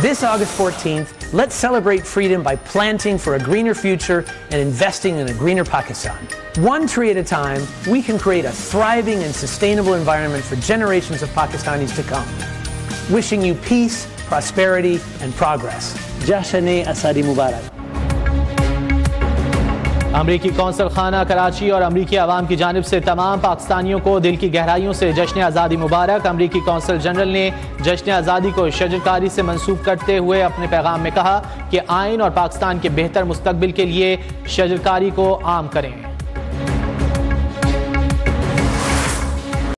This August 14th, let's celebrate freedom by planting for a greener future and investing in a greener Pakistan. One tree at a time, we can create a thriving and sustainable environment for generations of Pakistanis to come. Wishing you peace, prosperity, and progress. Jashane Azadi Mubarak. अमरीकी consul खाना कराची और अमरीकी आवाम की जानब से तमाम पाकिस्तानियों को दिल की गहराइयों से जश्न आज़ादी मुबारक। अमरीकी कौंसल जनरल ने जश्न आज़ादी को शजरकारी से मनसूख करते हुए अपने पैगाम में कहा कि आइन और पाकिस्तान के बेहतर मुस्तबिल के लिए शजरकारी को आम करें।